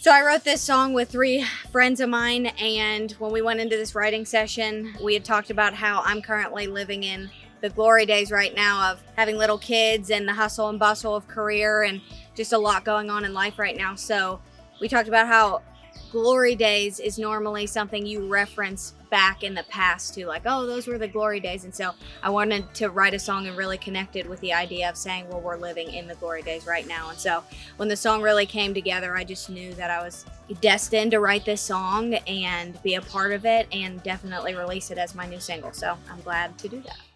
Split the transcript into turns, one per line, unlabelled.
So I wrote this song with three friends of mine, and when we went into this writing session, we had talked about how I'm currently living in the glory days right now of having little kids and the hustle and bustle of career and just a lot going on in life right now. So we talked about how glory days is normally something you reference back in the past to like oh those were the glory days. And so i wanted to write a song and really connected with the idea of saying well we're living in the glory days right now. And so when the song really came together i just knew that i was destined to write this song and be a part of it and definitely release it as my new single. So i'm glad to do that